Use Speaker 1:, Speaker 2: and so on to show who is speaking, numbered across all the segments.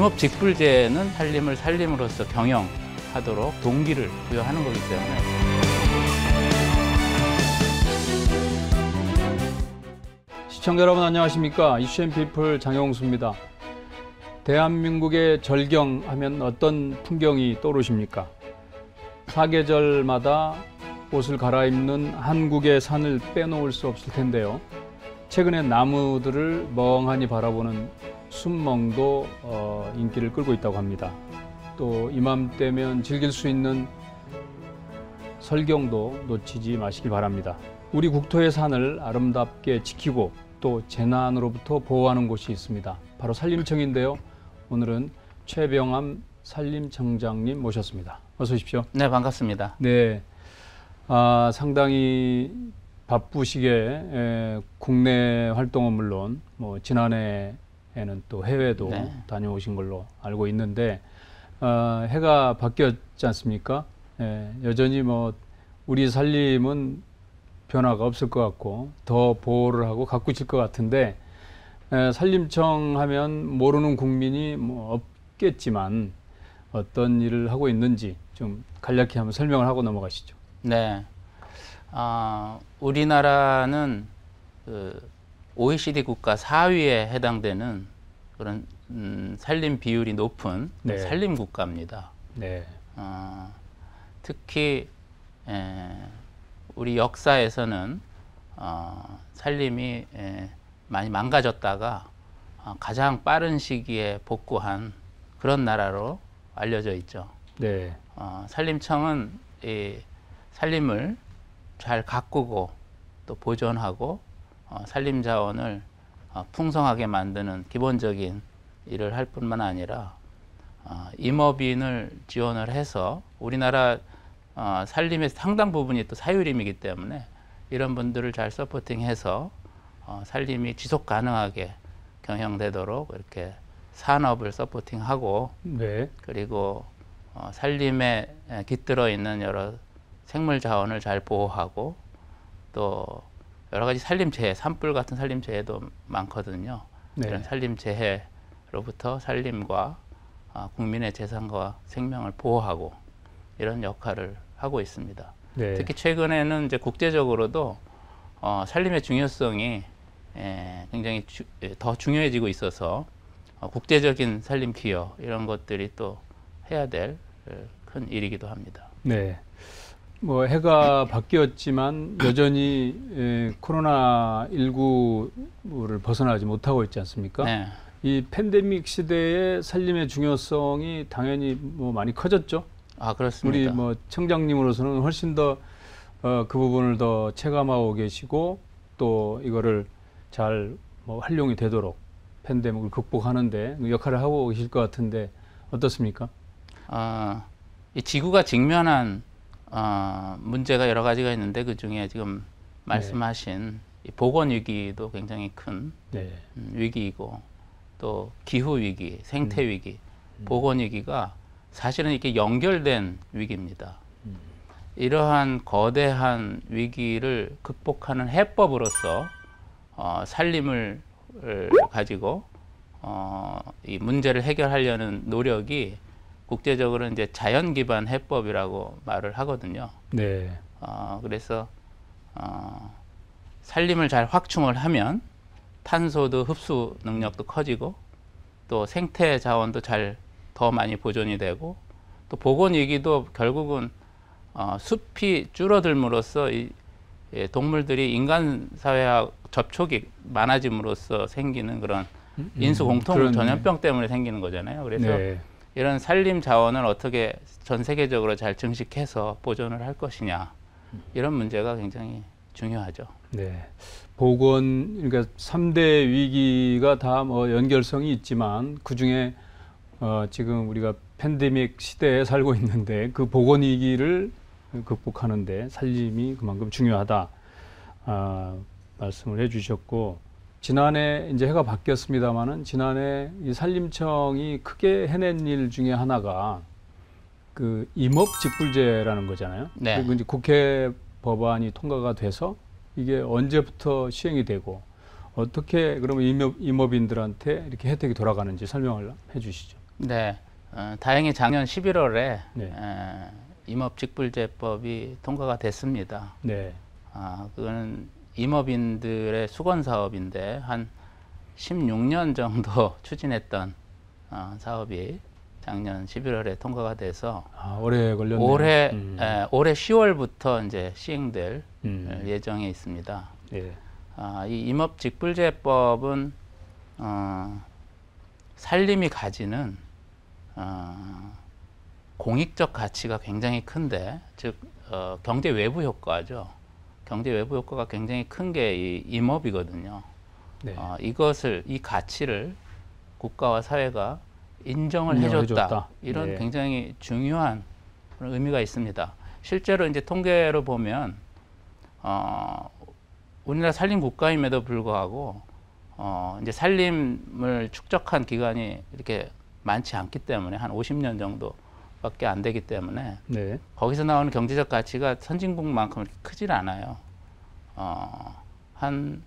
Speaker 1: 이 임업 직불제는 살림을 살림으로서 경영하도록 동기를 부여하는 거기 때문에
Speaker 2: 시청자 여러분 안녕하십니까 이슈앤 피플 장영수입니다. 대한민국의 절경하면 어떤 풍경이 떠오르십니까? 사계절마다 옷을 갈아입는 한국의 산을 빼놓을 수 없을 텐데요. 최근에 나무들을 멍하니 바라보는 순멍도 어, 인기를 끌고 있다고 합니다. 또 이맘때면 즐길 수 있는 설경도 놓치지 마시길 바랍니다. 우리 국토의 산을 아름답게 지키고 또 재난으로부터 보호하는 곳이 있습니다. 바로 산림청인데요. 오늘은 최병암 산림청장님 모셨습니다. 어서 오십시오.
Speaker 1: 네 반갑습니다.
Speaker 2: 네, 아, 상당히 바쁘시게 에, 국내 활동은 물론 뭐 지난해 에는 또 해외도
Speaker 1: 네.
Speaker 2: 다녀오신 걸로 알고 있는데 어, 해가 바뀌었지 않습니까? 예, 여전히 뭐 우리 살림은 변화가 없을 것 같고 더 보호를 하고 가꾸실 것 같은데 에, 산림청 하면 모르는 국민이 뭐 없겠지만 어떤 일을 하고 있는지 좀 간략히 한번 설명을 하고 넘어가시죠.
Speaker 1: 네, 아, 우리나라는 그 OECD 국가 4위에 해당되는 그런 음, 산림 비율이 높은
Speaker 2: 네.
Speaker 1: 산림 국가입니다.
Speaker 2: 네,
Speaker 1: 어, 특히 에, 우리 역사에서는 어, 산림이 에, 많이 망가졌다가 어, 가장 빠른 시기에 복구한 그런 나라로 알려져 있죠.
Speaker 2: 네,
Speaker 1: 어, 산림청은 이 산림을 잘 가꾸고 또 보존하고 어, 산림 자원을 어, 풍성하게 만드는 기본적인 일을 할 뿐만 아니라 어, 임업인을 지원을 해서 우리나라 어, 산림의 상당 부분이 또 사유림이기 때문에 이런 분들을 잘 서포팅해서 어, 산림이 지속 가능하게 경영되도록 이렇게 산업을 서포팅하고
Speaker 2: 네,
Speaker 1: 그리고 어, 산림에 에, 깃들어 있는 여러 생물 자원을 잘 보호하고 또 여러 가지 산림 재해, 산불 같은 산림 재해도 많거든요.
Speaker 2: 네.
Speaker 1: 이런 산림 재해로부터 산림과 아, 국민의 재산과 생명을 보호하고 이런 역할을 하고 있습니다.
Speaker 2: 네,
Speaker 1: 특히 최근에는 이제 국제적으로도 어, 산림의 중요성이 에, 굉장히 주- 에, 더 중요해지고 있어서 어, 국제적인 산림 기여 이런 것들이 또 해야 될 큰 일이기도 합니다.
Speaker 2: 네. 뭐 해가 바뀌었지만 여전히 에, 코로나 19를 벗어나지 못하고 있지 않습니까?
Speaker 1: 네,
Speaker 2: 이 팬데믹 시대의 살림의 중요성이 당연히 뭐 많이 커졌죠.
Speaker 1: 아 그렇습니다.
Speaker 2: 우리 뭐 청장님으로서는 훨씬 더 어, 그 부분을 더 체감하고 계시고 또 이거를 잘 뭐 활용이 되도록 팬데믹을 극복하는데 역할을 하고 계실 것 같은데 어떻습니까?
Speaker 1: 어, 이 지구가 직면한 어, 문제가 여러 가지가 있는데 그 중에 지금 말씀하신 이 보건 위기도 굉장히 큰
Speaker 2: 네,
Speaker 1: 음, 위기이고 또 기후 위기,
Speaker 2: 음.
Speaker 1: 생태 위기, 보건 위기가 사실은 이렇게 연결된 위기입니다.
Speaker 2: 음.
Speaker 1: 이러한 거대한 위기를 극복하는 해법으로서 어, 살림을 을 가지고 어, 이 문제를 해결하려는 노력이 국제적으로 이제 자연 기반 해법이라고 말을 하거든요.
Speaker 2: 네,
Speaker 1: 어, 그래서 어, 살림을 잘 확충을 하면 탄소도 흡수 능력도 커지고 또 생태 자원도 잘 더 많이 보존이 되고 또 보건 위기도 결국은 어, 숲이 줄어들므로써 이 예, 동물들이 인간 사회와 접촉이 많아짐으로써 생기는 그런 인수 공통 전염병 때문에 생기는 거잖아요. 그래서
Speaker 2: 네,
Speaker 1: 이런 산림 자원을 어떻게 전 세계적으로 잘 증식해서 보존을 할 것이냐 이런 문제가 굉장히 중요하죠.
Speaker 2: 네. 보건 그러니까 삼대 위기가 다 뭐 연결성이 있지만 그 중에 어, 지금 우리가 팬데믹 시대에 살고 있는데 그 보건 위기를 극복하는데 살림이 그만큼 중요하다 아, 말씀을 해주셨고 지난해 이제 해가 바뀌었습니다마는 지난해 이 산림청이 크게 해낸 일 중에 하나가 그 임업직불제라는 거잖아요.
Speaker 1: 네.
Speaker 2: 그리고 이제 국회 법안이 통과가 돼서 이게 언제부터 시행이 되고 어떻게 그러면 임업, 임업인들한테 이렇게 혜택이 돌아가는지 설명을 해주시죠.
Speaker 1: 네, 어, 다행히 작년 11월에
Speaker 2: 네.
Speaker 1: 임업직불제법이 통과가 됐습니다.
Speaker 2: 네.
Speaker 1: 아, 그거는 임업인들의 수건 사업인데 한 16년 정도 추진했던 어, 사업이 작년 11월에 통과가 돼서
Speaker 2: 아, 오래 걸렸네요.
Speaker 1: 올해
Speaker 2: 음.
Speaker 1: 에, 올해 10월부터 이제 시행될
Speaker 2: 음.
Speaker 1: 예정에 있습니다.
Speaker 2: 예.
Speaker 1: 아, 이 임업직불제법은 어, 살림이 가지는 어, 공익적 가치가 굉장히 큰데, 즉 어, 경제 외부 효과죠. 경제 외부 효과가 굉장히 큰 게 이 임업이거든요.
Speaker 2: 네.
Speaker 1: 어, 이것을 이 가치를 국가와 사회가 인정을 해줬다.
Speaker 2: 해줬다.
Speaker 1: 이런
Speaker 2: 네.
Speaker 1: 굉장히 중요한 그런 의미가 있습니다. 실제로 이제 통계로 보면 어, 우리나라 산림 국가임에도 불구하고 어, 이제 산림을 축적한 기간이 이렇게 많지 않기 때문에 한 50년 정도 밖에 안 되기 때문에
Speaker 2: 네.
Speaker 1: 거기서 나오는 경제적 가치가 선진국만큼 이렇게 크질 않아요. 어, 한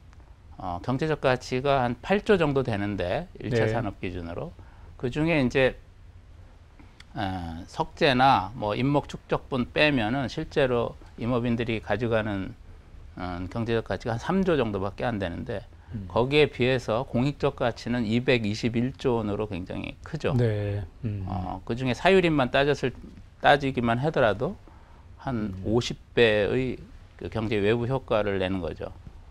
Speaker 1: 어, 경제적 가치가 한 8조 정도 되는데 일차
Speaker 2: 네.
Speaker 1: 산업 기준으로 그 중에 이제 어, 석재나 뭐 임목 축적분 빼면은 실제로 임업인들이 가져가는 어, 경제적 가치가 한 3조 정도밖에 안 되는데
Speaker 2: 음.
Speaker 1: 거기에 비해서 공익적 가치는 221조 원으로 굉장히 크죠.
Speaker 2: 네. 음.
Speaker 1: 어, 그 중에 사유림만 따졌을 따지기만 하더라도 한
Speaker 2: 음.
Speaker 1: 50배의 그 경제 외부 효과를 내는 거죠.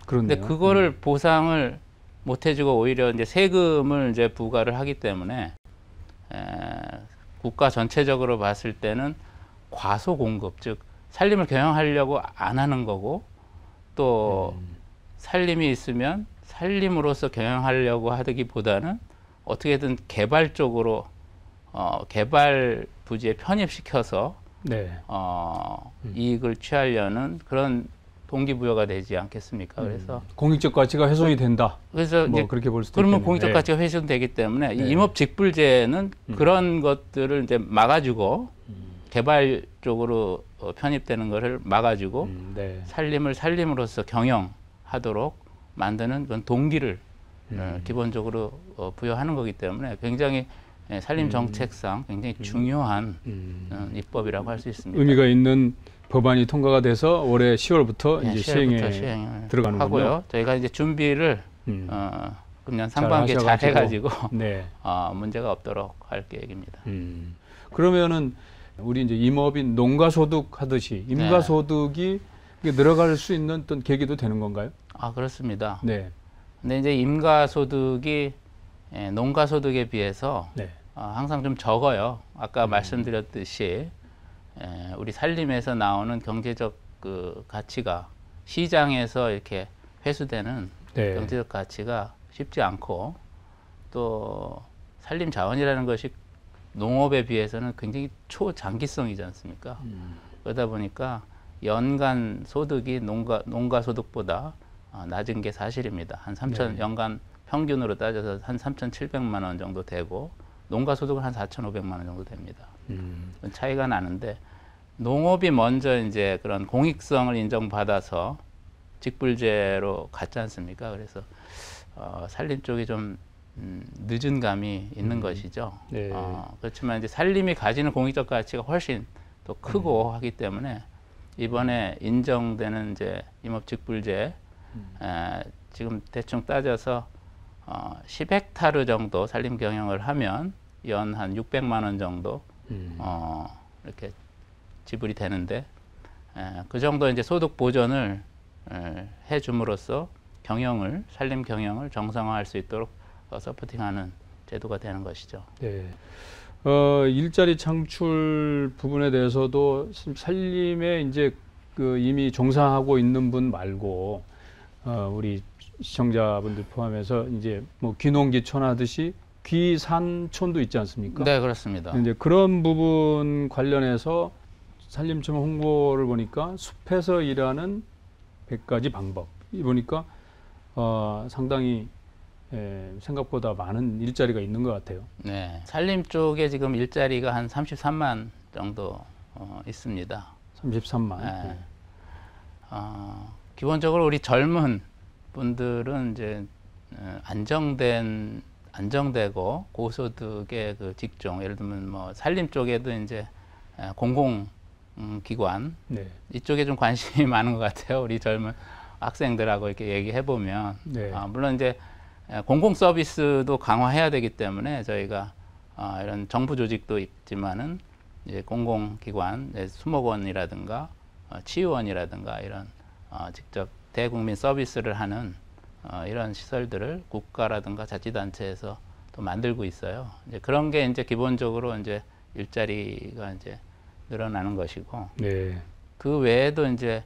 Speaker 2: 그런데
Speaker 1: 그거를 보상을 못 해주고 오히려 이제 세금을 이제 부과를 하기 때문에 에, 국가 전체적으로 봤을 때는 과소 공급, 즉 살림을 경영하려고 안 하는 거고 또
Speaker 2: 음.
Speaker 1: 살림이 있으면 살림으로서 경영하려고 하기보다는 어떻게든 개발 쪽으로 어, 개발 부지에 편입시켜서
Speaker 2: 네.
Speaker 1: 어,
Speaker 2: 음.
Speaker 1: 이익을 취하려는 그런 동기부여가 되지 않겠습니까? 그래서
Speaker 2: 음. 공익적 가치가 훼손이 된다.
Speaker 1: 그래서
Speaker 2: 뭐
Speaker 1: 이제
Speaker 2: 그렇게 볼 수도
Speaker 1: 그러면
Speaker 2: 있겠네요.
Speaker 1: 공익적
Speaker 2: 네.
Speaker 1: 가치가 훼손되기 때문에
Speaker 2: 네.
Speaker 1: 이 임업직불제는
Speaker 2: 음.
Speaker 1: 그런 것들을 이제 막아주고
Speaker 2: 음.
Speaker 1: 개발 쪽으로 어, 편입되는 것을 막아주고
Speaker 2: 음, 네.
Speaker 1: 살림을 살림으로서 경영하도록 만드는 그런 동기를 어,
Speaker 2: 음.
Speaker 1: 기본적으로 어, 부여하는 거기 때문에 굉장히 예, 살림
Speaker 2: 음.
Speaker 1: 정책상 굉장히 중요한
Speaker 2: 음.
Speaker 1: 어, 입법이라고 할 수 있습니다.
Speaker 2: 의미가 있는 법안이 통과가 돼서 올해 10월부터
Speaker 1: 예,
Speaker 2: 이제
Speaker 1: 10월부터
Speaker 2: 시행에
Speaker 1: 시행을
Speaker 2: 들어가는군요.
Speaker 1: 하고요. 저희가 이제 준비를
Speaker 2: 음.
Speaker 1: 어, 금년
Speaker 2: 잘
Speaker 1: 상반기에 잘
Speaker 2: 하셔가지고.
Speaker 1: 해가지고
Speaker 2: 네.
Speaker 1: 어, 문제가 없도록 할 계획입니다.
Speaker 2: 음. 그러면은 우리 이제 임업인 농가소득 하듯이
Speaker 1: 네.
Speaker 2: 임가소득이 이게 늘어갈 수 있는 어떤 계기도 되는 건가요?
Speaker 1: 아 그렇습니다.
Speaker 2: 네.
Speaker 1: 근데 이제 임가 소득이 예, 농가 소득에 비해서
Speaker 2: 네.
Speaker 1: 어, 항상 좀 적어요. 아까
Speaker 2: 음.
Speaker 1: 말씀드렸듯이 에, 우리 살림에서 나오는 경제적 그 가치가 시장에서 이렇게 회수되는
Speaker 2: 네.
Speaker 1: 경제적 가치가 쉽지 않고 또 산림 자원이라는 것이 농업에 비해서는 굉장히 초장기성이지 않습니까?
Speaker 2: 음.
Speaker 1: 그러다 보니까 연간 소득이 농가 농가 소득보다 어, 낮은 게 사실입니다. 한 3천
Speaker 2: 네.
Speaker 1: 연간 평균으로 따져서 한 3,700만 원 정도 되고 농가 소득은 한 4,500만 원 정도 됩니다.
Speaker 2: 음.
Speaker 1: 차이가 나는데 농업이 먼저 이제 그런 공익성을 인정받아서 직불제로 갔지 않습니까? 그래서 어, 살림 쪽이 좀 음, 늦은 감이 있는
Speaker 2: 음.
Speaker 1: 것이죠.
Speaker 2: 네.
Speaker 1: 어, 그렇지만 이제 살림이 가지는 공익적 가치가 훨씬 더 크고
Speaker 2: 음.
Speaker 1: 하기 때문에 이번에 인정되는 이제 임업직불제
Speaker 2: 음.
Speaker 1: 에, 지금 대충 따져서 어, 10헥타르 정도 살림 경영을 하면 연 한 600만 원 정도
Speaker 2: 음.
Speaker 1: 어, 이렇게 지불이 되는데 에, 그 정도 이제 소득 보전을 에, 해줌으로써 경영을 살림 경영을 정상화할 수 있도록 어, 서포팅하는 제도가 되는 것이죠.
Speaker 2: 네. 어, 일자리 창출 부분에 대해서도 살림에 이제 그 이미 종사하고 있는 분 말고 어, 우리 시청자분들 포함해서 이제 뭐 귀농귀촌 하듯이 귀산촌도 있지 않습니까?
Speaker 1: 네, 그렇습니다.
Speaker 2: 이제 그런 부분 관련해서 산림청 홍보를 보니까 숲에서 일하는 100가지 방법. 이 보니까 어, 상당히 에, 생각보다 많은 일자리가 있는 것 같아요.
Speaker 1: 네, 살림 쪽에 지금 일자리가 한 33만 정도 어, 있습니다.
Speaker 2: 33만.
Speaker 1: 네. 어, 기본적으로 우리 젊은 분들은 이제 어, 안정된 안정되고 고소득의 그 직종, 예를 들면 뭐 산림 쪽에도 이제 에, 공공 음, 기관
Speaker 2: 네.
Speaker 1: 이쪽에 좀 관심이 많은 것 같아요. 우리 젊은 학생들하고 이렇게 얘기해 보면
Speaker 2: 네.
Speaker 1: 아, 물론 이제 에, 공공 서비스도 강화해야 되기 때문에 저희가 아, 이런 정부 조직도 있지만은 공공기관, 수목원이라든가 어, 치유원이라든가 이런 어, 직접 대국민 서비스를 하는 어, 이런 시설들을 국가라든가 자치단체에서 또 만들고 있어요. 이제 그런 게 이제 기본적으로 이제 일자리가 이제 늘어나는 것이고
Speaker 2: 네.
Speaker 1: 그 외에도 이제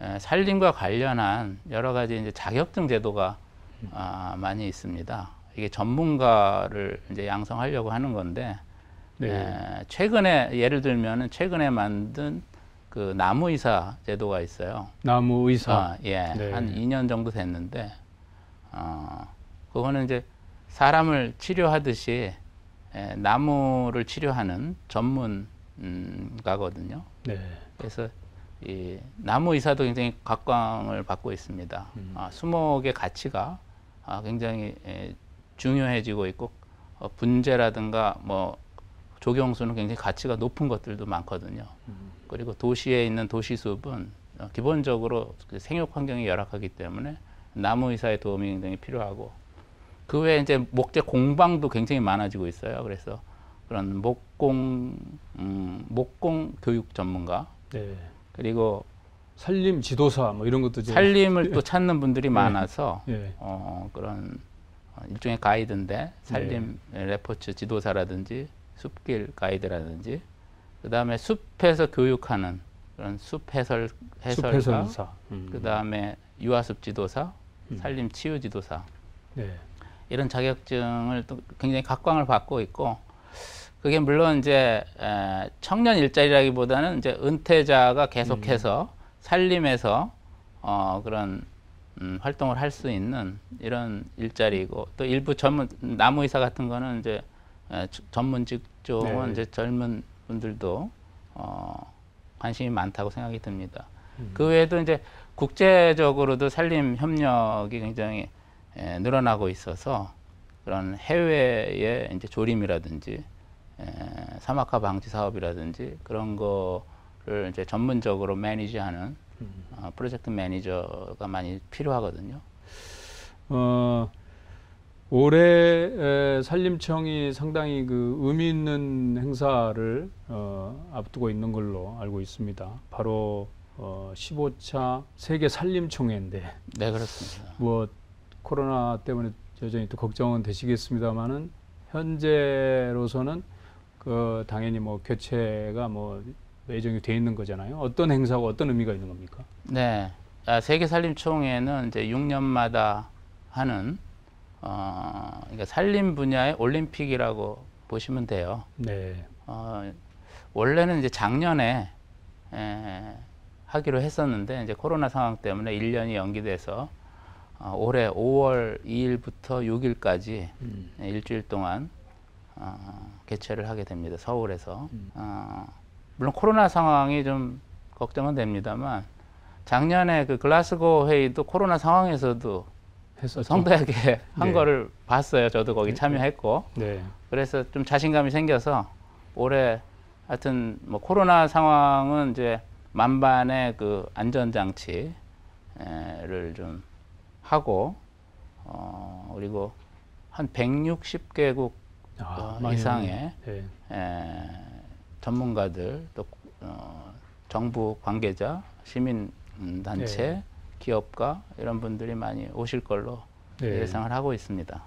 Speaker 1: 에, 살림과 관련한 여러 가지 이제 자격증 제도가 아, 많이 있습니다. 이게 전문가를 이제 양성하려고 하는 건데
Speaker 2: 네.
Speaker 1: 에, 최근에 예를 들면은 최근에 만든 그 나무 의사 제도가 있어요.
Speaker 2: 나무 의사.
Speaker 1: 아, 예,
Speaker 2: 네.
Speaker 1: 한 2년 정도 됐는데 어, 그거는 이제 사람을 치료하듯이 에, 나무를 치료하는 전문가거든요.
Speaker 2: 네.
Speaker 1: 그래서 이 나무 의사도 굉장히 각광을 받고 있습니다.
Speaker 2: 음.
Speaker 1: 아, 수목의 가치가 아, 굉장히 에, 중요해지고 있고 어, 분재라든가 뭐 조경수는 굉장히 가치가 높은 것들도 많거든요.
Speaker 2: 음.
Speaker 1: 그리고 도시에 있는 도시숲은 어, 기본적으로 그 생육 환경이 열악하기 때문에 나무 의사의 도움이 굉장히 필요하고 그 외에 이제 목재 공방도 굉장히 많아지고 있어요. 그래서 그런 목공 음, 목공 교육 전문가
Speaker 2: 네.
Speaker 1: 그리고
Speaker 2: 살림 지도사 뭐 이런 것도
Speaker 1: 살림을 또 찾는 분들이 많아서
Speaker 2: 예.
Speaker 1: 어, 그런 어, 일종의 가이드인데 살림 레포츠 지도사라든지 숲길 가이드라든지 그 다음에 숲에서 교육하는 그런 숲 해설 해설가
Speaker 2: 숲해설사. 음.
Speaker 1: 그 다음에 유아숲 지도사
Speaker 2: 음.
Speaker 1: 살림 치유 지도사
Speaker 2: 네.
Speaker 1: 이런 자격증을 또 굉장히 각광을 받고 있고 그게 물론 이제 에, 청년 일자리라기보다는 이제 은퇴자가 계속해서 살림에서 어, 그런 음, 활동을 할 수 있는 이런 일자리고 또 일부 전문 나무 의사 같은 거는 이제 에, 저- 전문 직종은
Speaker 2: 네.
Speaker 1: 이제 젊은 분들도 어, 관심이 많다고 생각이 듭니다.
Speaker 2: 음.
Speaker 1: 그 외에도 이제 국제적으로도 산림 협력이 굉장히 에, 늘어나고 있어서 그런 해외의 이제 조림이라든지 에, 사막화 방지 사업이라든지 그런 거 를 이제 전문적으로 manage하는
Speaker 2: 음.
Speaker 1: 어, 프로젝트 매니저가 많이 필요하거든요.
Speaker 2: 어, 올해 에, 산림청이 상당히 그 의미 있는 행사를 어, 앞두고 있는 걸로 알고 있습니다. 바로 어, 15차 세계 산림총회인데
Speaker 1: 네 그렇습니다.
Speaker 2: 뭐 코로나 때문에 여전히 또 걱정은 되시겠습니다만은 현재로서는 그 당연히 뭐 교체가 뭐 예정이 돼 있는 거잖아요. 어떤 행사고 어떤 의미가 있는 겁니까?
Speaker 1: 네, 아, 세계 산림 총회는 이제 6년마다 하는 어, 그러니까 산림 분야의 올림픽이라고 보시면 돼요.
Speaker 2: 네.
Speaker 1: 어, 원래는 이제 작년에 에, 하기로 했었는데 이제 코로나 상황 때문에 1년이 연기돼서 어, 올해 5월 2일부터 6일까지
Speaker 2: 음.
Speaker 1: 일주일 동안 어, 개최를 하게 됩니다. 서울에서.
Speaker 2: 음.
Speaker 1: 어, 물론 코로나 상황이 좀 걱정은 됩니다만 작년에 그 글라스고 회의도 코로나 상황에서도
Speaker 2: 했었죠.
Speaker 1: 성대하게 한
Speaker 2: 네.
Speaker 1: 거를 봤어요. 저도 거기
Speaker 2: 네.
Speaker 1: 참여했고.
Speaker 2: 네.
Speaker 1: 그래서 좀 자신감이 생겨서 올해 하여튼 뭐 코로나 상황은 이제 만반의 그 안전장치를 좀 하고 어 그리고 한 160개국 어,
Speaker 2: 많이
Speaker 1: 이상의
Speaker 2: 네.
Speaker 1: 에, 전문가들 또 어, 정부 관계자 시민 음, 단체
Speaker 2: 네.
Speaker 1: 기업가 이런 분들이 많이 오실 걸로
Speaker 2: 네.
Speaker 1: 예상을 하고 있습니다.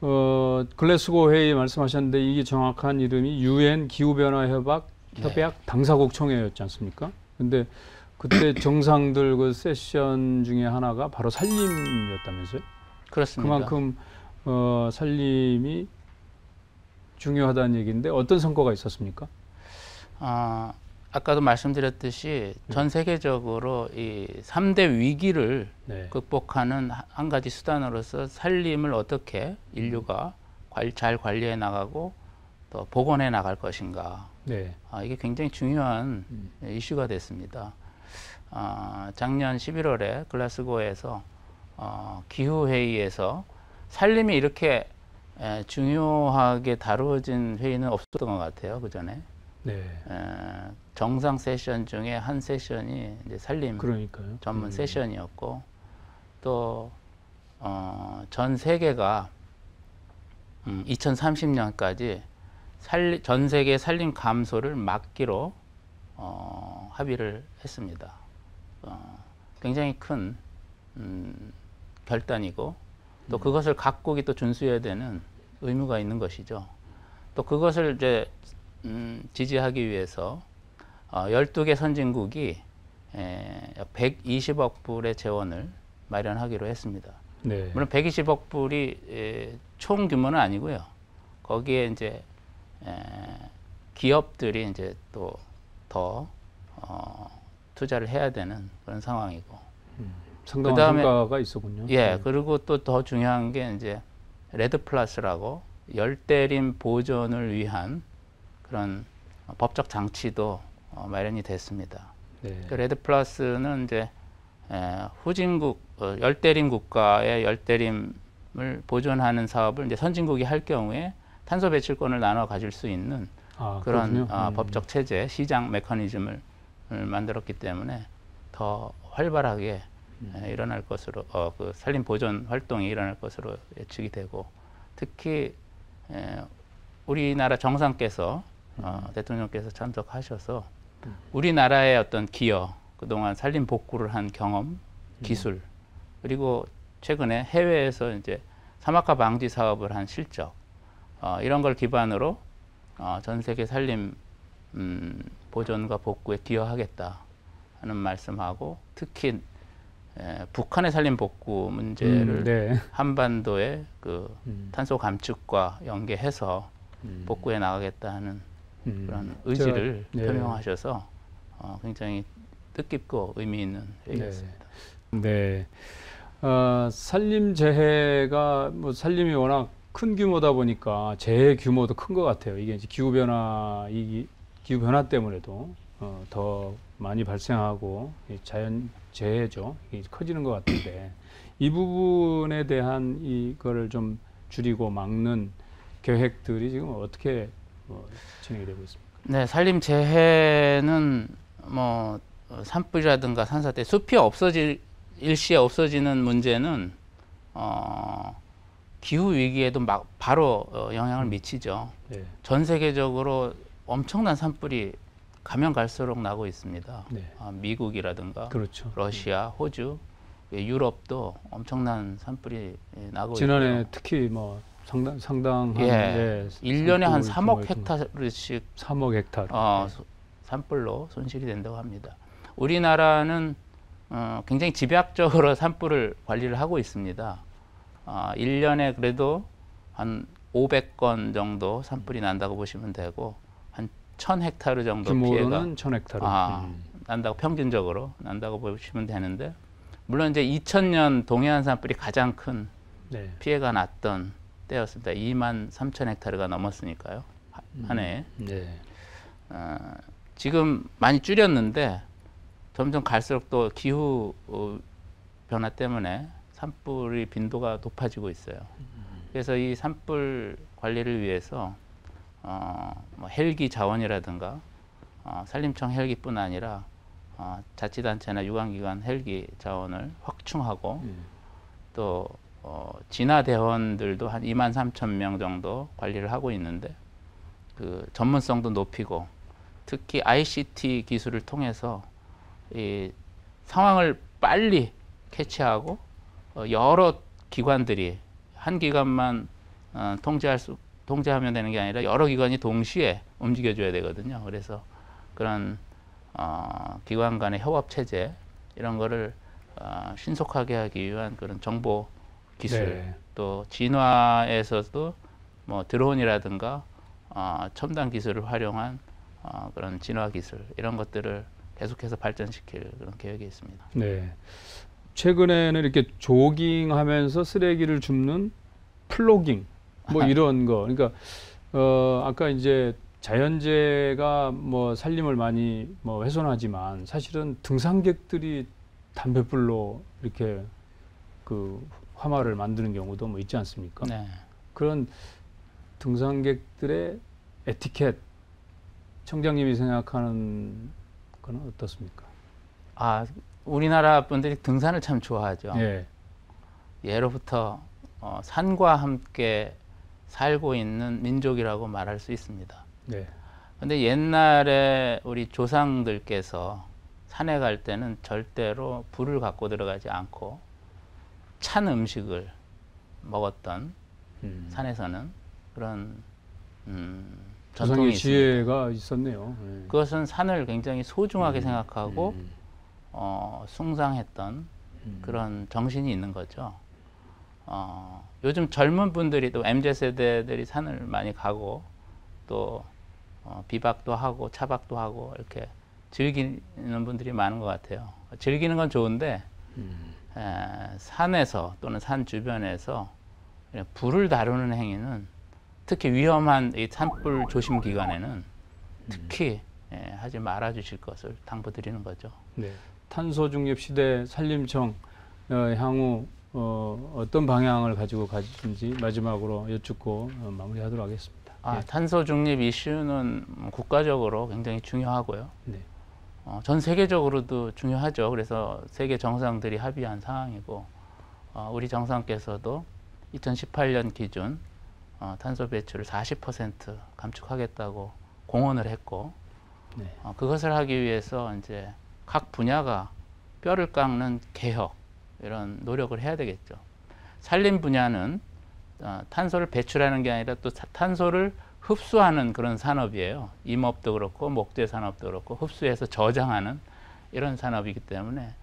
Speaker 2: 어, 글래스고 회의 말씀하셨는데 이게 정확한 이름이 유엔 기후 변화 협약
Speaker 1: 네.
Speaker 2: 협약 당사국 총회였지 않습니까? 근데 그때 정상들 그 세션 중에 하나가 바로 산림이었다면서요?
Speaker 1: 그렇습니다.
Speaker 2: 그만큼 어, 산림이 중요하다는 얘기인데 어떤 성과가 있었습니까?
Speaker 1: 아, 아까도 말씀드렸듯이
Speaker 2: 네.
Speaker 1: 전 세계적으로 이 3대 위기를
Speaker 2: 네.
Speaker 1: 극복하는 하- 한 가지 수단으로서 산림을 어떻게 인류가 관- 잘 관리해 나가고 또 복원해 나갈 것인가.
Speaker 2: 네.
Speaker 1: 아, 이게 굉장히 중요한
Speaker 2: 음.
Speaker 1: 이슈가 됐습니다. 아, 작년 11월에 글라스고에서 어, 기후 회의에서 산림이 이렇게 에, 중요하게 다루어진 회의는 없었던 것 같아요. 그 전에
Speaker 2: 네.
Speaker 1: 정상 세션 중에 한 세션이 이제 살림
Speaker 2: 그러니까요.
Speaker 1: 전문
Speaker 2: 음.
Speaker 1: 세션이었고 또 어, 전 세계가 음, 2030년까지 살, 전 세계 살림 감소를 막기로 어, 합의를 했습니다. 어, 굉장히 큰 음, 결단이고 또 그것을 각국이 또 준수해야 되는 의무가 있는 것이죠. 또 그것을 이제 음, 지지하기 위해서 어, 12개 선진국이 에, 120억 불의 재원을 마련하기로 했습니다.
Speaker 2: 네.
Speaker 1: 물론 120억 불이 에, 총 규모는 아니고요. 거기에 이제 에, 기업들이 이제 또더 어, 투자를 해야 되는 그런 상황이고.
Speaker 2: 상당한
Speaker 1: 그다음에-
Speaker 2: 성과가 있었군요.
Speaker 1: 예,
Speaker 2: 네.
Speaker 1: 그리고 또 더 중요한 게 이제 레드 플러스라고 열대림 보존을 위한 그런 어, 법적 장치도 어, 마련이 됐습니다.
Speaker 2: 네.
Speaker 1: 그 레드 플러스는 이제 에, 후진국 어, 열대림 국가의 열대림을 보존하는 사업을 이제 선진국이 할 경우에 탄소 배출권을 나눠 가질 수 있는
Speaker 2: 아,
Speaker 1: 그런. 아,
Speaker 2: 음.
Speaker 1: 법적 체제, 시장 메커니즘을 을 만들었기 때문에 더 활발하게 일어날 것으로 어, 그 산림 보존 활동이 일어날 것으로 예측이 되고 특히 에, 우리나라 정상께서 어,
Speaker 2: 음.
Speaker 1: 대통령께서 참석하셔서 우리나라의 어떤 기여 그동안 산림 복구를 한 경험,
Speaker 2: 음.
Speaker 1: 기술 그리고 최근에 해외에서 이제 사막화 방지 사업을 한 실적 어, 이런 걸 기반으로 어, 전 세계 산림 음, 보존과 복구에 기여하겠다 하는 말씀하고 특히 에, 북한의 산림 복구 문제를
Speaker 2: 음, 네.
Speaker 1: 한반도의 그
Speaker 2: 음,
Speaker 1: 탄소 감축과 연계해서
Speaker 2: 음,
Speaker 1: 복구해 나가겠다 하는
Speaker 2: 음.
Speaker 1: 그런 의지를
Speaker 2: 제가- 네.
Speaker 1: 표명하셔서 어, 굉장히 뜻깊고 의미 있는 회의였습니다.
Speaker 2: 네. 어, 산림 재해가 뭐 산림이 워낙 큰 규모다 보니까 재해 규모도 큰 것 같아요. 이게 이제 기후 변화 이 기후 변화 때문에도 어, 더 많이 발생하고 이 자연 재해죠. 커지는 것 같은데 이 부분에 대한 이거를 좀 줄이고 막는 계획들이 지금 어떻게 뭐 진행이 되고 있습니까?
Speaker 1: 네, 산림 재해는 뭐 어, 산불이라든가 산사태 숲이 없어질 일시에 없어지는 문제는 어, 기후 위기에도 막 바로 어, 영향을 미치죠.
Speaker 2: 네.
Speaker 1: 전 세계적으로 엄청난 산불이 가면 갈수록 나고 있습니다.
Speaker 2: 네.
Speaker 1: 아, 미국이라든가
Speaker 2: 그렇죠.
Speaker 1: 러시아, 호주, 예, 유럽도 엄청난 산불이 예, 나고
Speaker 2: 지난해
Speaker 1: 있고요.
Speaker 2: 특히 뭐 상당 상당한
Speaker 1: 예, 일년에한
Speaker 2: 산불
Speaker 1: 3억
Speaker 2: 규모가
Speaker 1: 헥타르씩
Speaker 2: 3억 헥타르.
Speaker 1: 어,
Speaker 2: 네.
Speaker 1: 소- 산불로 손실이 된다고 합니다. 우리나라는 어, 굉장히 집약적으로 산불을 관리를 하고 있습니다. 아, 1년에 그래도 한 500건 정도 산불이 난다고 보시면 되고 한 1000헥타르 정도 피해가
Speaker 2: 1000 헥타르.
Speaker 1: 아,
Speaker 2: 음.
Speaker 1: 난다고 평균적으로 난다고 보시면 되는데 물론 이제 2000년 동해안 산불이 가장 큰
Speaker 2: 네.
Speaker 1: 피해가 났던 때였습니다. 2만 3천 헥타르가 넘었으니까요. 하- 한 해에.
Speaker 2: 네.
Speaker 1: 어, 지금 많이 줄였는데 점점 갈수록 또 기후 어, 변화 때문에 산불의 빈도가 높아지고 있어요. 그래서 이 산불 관리를 위해서 어, 뭐 헬기 자원이라든가 어, 산림청 헬기뿐 아니라 어, 자치단체나 유관기관 헬기 자원을 확충하고
Speaker 2: 음.
Speaker 1: 또 어, 진화 대원들도 한 2만 3천 명 정도 관리를 하고 있는데 그 전문성도 높이고 특히 ICT 기술을 통해서 이 상황을 빨리 캐치하고 어, 여러 기관들이 한 기관만 어, 통제할 수 통제하면 되는 게 아니라 여러 기관이 동시에 움직여줘야 되거든요. 그래서 그런 어, 기관 간의 협업 체제 이런 거를 어, 신속하게 하기 위한 그런 정보 기술
Speaker 2: 네.
Speaker 1: 또 진화에서도 뭐 드론이라든가 어, 첨단 기술을 활용한 어, 그런 진화 기술 이런 것들을 계속해서 발전시킬 그런 계획이 있습니다.
Speaker 2: 네. 최근에는 이렇게 조깅하면서 쓰레기를 줍는 플로깅 뭐 이런 거. 그러니까 어 아까 이제 자연재해가 뭐 산림을 많이 뭐 훼손하지만 사실은 등산객들이 담뱃불로 이렇게 그 화마를 만드는 경우도 뭐 있지 않습니까?
Speaker 1: 네.
Speaker 2: 그런 등산객들의 에티켓 청장님이 생각하는 건 어떻습니까?
Speaker 1: 아, 우리나라 분들이 등산을 참 좋아하죠.
Speaker 2: 예.
Speaker 1: 예로부터 어, 산과 함께 살고 있는 민족이라고 말할 수 있습니다.
Speaker 2: 네.
Speaker 1: 근데 옛날에 우리 조상들께서 산에 갈 때는 절대로 불을 갖고 들어가지 않고 찬 음식을 먹었던
Speaker 2: 음.
Speaker 1: 산에서는 그런 음, 전통이.
Speaker 2: 지혜가 있었네요. 예.
Speaker 1: 그것은 산을 굉장히 소중하게
Speaker 2: 음,
Speaker 1: 생각하고
Speaker 2: 음,
Speaker 1: 어, 숭상했던
Speaker 2: 음.
Speaker 1: 그런 정신이 있는 거죠. 어, 요즘 젊은 분들이 또 MZ 세대들이 산을 많이 가고 또 어, 비박도 하고 차박도 하고 이렇게 즐기는 분들이 많은 것 같아요. 즐기는 건 좋은데
Speaker 2: 음.
Speaker 1: 에, 산에서 또는 산 주변에서 불을 다루는 행위는 특히 위험한 이 산불 조심 기간에는 특히 예, 하지 말아 주실 것을 당부드리는 거죠.
Speaker 2: 네. 탄소 중립 시대 산림청 어, 향후 어, 어떤 방향을 가지고 가진지 마지막으로 여쭙고 어, 마무리하도록 하겠습니다.
Speaker 1: 아,
Speaker 2: 예.
Speaker 1: 탄소 중립 이슈는 뭐 국가적으로 굉장히 중요하고요.
Speaker 2: 네.
Speaker 1: 어, 전 세계적으로도 중요하죠. 그래서 세계 정상들이 합의한 사항이고 어, 우리 정상께서도 2018년 기준 어, 탄소 배출을 40% 감축하겠다고 공언을 했고
Speaker 2: 네.
Speaker 1: 어, 그것을 하기 위해서 이제 각 분야가 뼈를 깎는 개혁 이런 노력을 해야 되겠죠. 산림 분야는 어, 탄소를 배출하는 게 아니라 또 사- 탄소를 흡수하는 그런 산업이에요. 임업도 그렇고 목재 산업도 그렇고 흡수해서 저장하는 이런 산업이기 때문에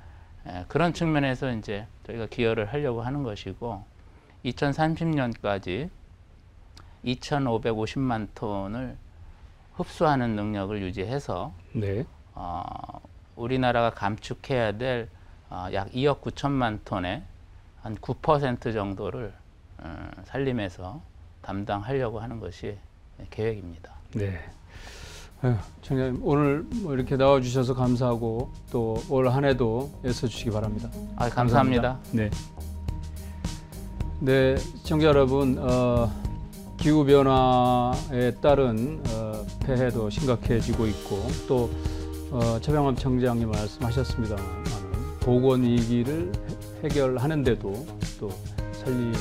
Speaker 1: 에, 그런 측면에서 이제 저희가 기여를 하려고 하는 것이고 2030년까지 2,550만 톤을 흡수하는 능력을 유지해서
Speaker 2: 네.
Speaker 1: 어, 우리나라가 감축해야 될 어, 약 2억 9천만 톤의 한 9% 정도를 어, 산림에서 담당하려고 하는 것이 계획입니다.
Speaker 2: 네. 아유, 청장님 오늘 뭐 이렇게 나와 주셔서 감사하고 또 올 한 해도 애써 주시기 바랍니다.
Speaker 1: 아, 감사합니다.
Speaker 2: 네. 네, 시청자 여러분, 어, 기후 변화에 따른 어, 폐해도 심각해지고 있고 또 어, 최병업 청장님 말씀하셨습니다만 보건 위기를 해- 해결하는데도 또 살림이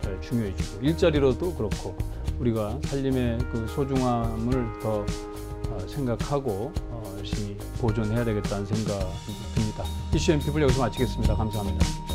Speaker 2: 잘 중요해지고 일자리로도 그렇고 우리가 살림의 그 소중함을 더 어, 생각하고 어, 열심히 보존해야 되겠다는 생각이 듭니다. 이슈 앤피플 여기서 마치겠습니다. 감사합니다.